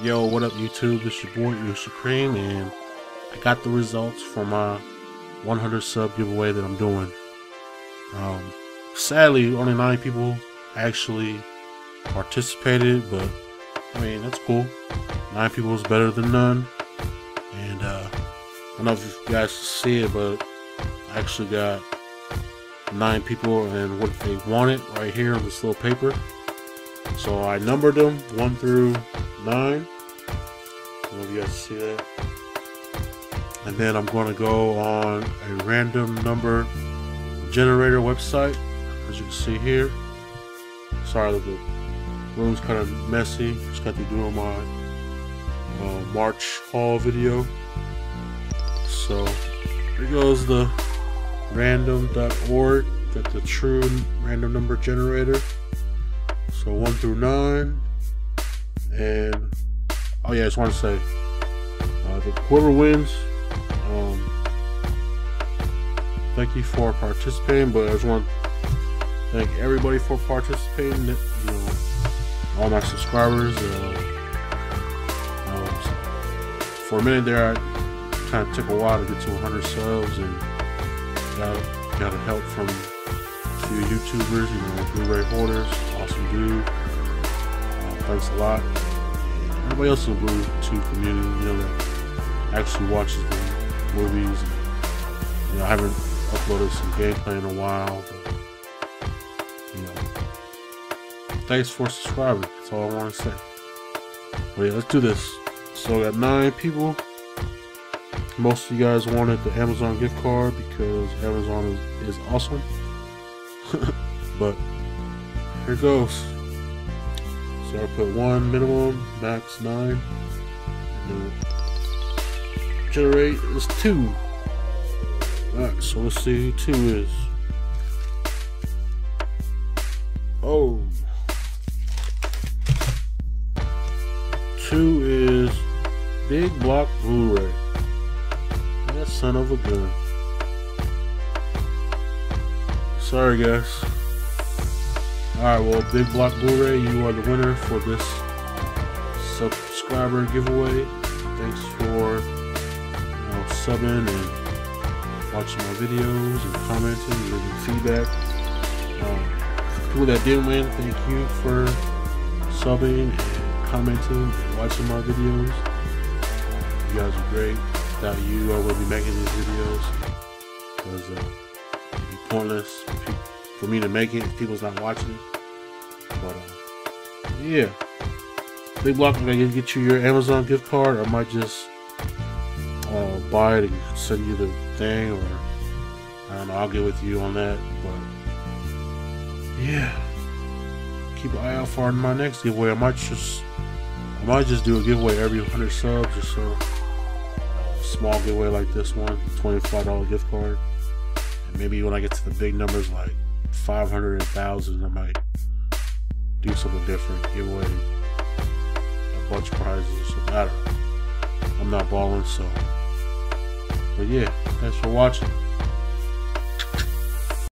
Yo, what up YouTube? This your boy Uce Supreme and I got the results for my 100 sub giveaway that I'm doing. Um, sadly, only 9 people actually participated, but I mean, that's cool. 9 people is better than none. And uh, I don't know if you guys see it, but I actually got 9 people and what they wanted right here on this little paper. So I numbered them 1 through 9. Know if you guys see that. And then I'm going to go on a random number generator website, as you can see here. Sorry the room's kind of messy. Just got to do my uh, March haul video. So here goes the random.org. Got the true random number generator. So one through nine. And oh yeah, I just want to say uh, the whoever wins, um, thank you for participating. But I just want to thank everybody for participating. You know, all my subscribers. Uh, um, for a minute there, I kind of took a while to get to 100 subs and got got a help from a few YouTubers, you know, Blu-ray Whoreders, awesome dude. Uh, thanks a lot. Everybody else in the Blue 2 community, you know, that actually watches the movies. And, you know, I haven't uploaded some gameplay in a while, but, you know, thanks for subscribing. That's all I want to say. But yeah, let's do this. So I got nine people. Most of you guys wanted the Amazon gift card because Amazon is, is awesome. but here goes. So I put one minimum, max nine. And generate is two. Alright, so let's see who two is. Oh. Two is Big Block Blu-ray. That son of a gun. Sorry, guys. Alright, well, Big Block Blu-ray, you are the winner for this subscriber giveaway. Thanks for you know, subbing and watching my videos and commenting and giving feedback. Um, people that did win, thank you for subbing and commenting and watching my videos. You guys are great. Without you, I wouldn't be making these videos because uh, it'd be pointless for me to make it people's not watching it. But uh, yeah, Big Block, I'm gonna get you your Amazon gift card. I might just uh, buy it and send you the thing, or I don't know. I'll get with you on that. But yeah, keep an eye out for my next giveaway. I might just I might just do a giveaway every 100 subs, or so small giveaway like this one, $25 gift card. And maybe when I get to the big numbers like 500 and 1000, I might do something different, give away a bunch of prizes something. I don't know. I'm not balling, so. But yeah, thanks for watching.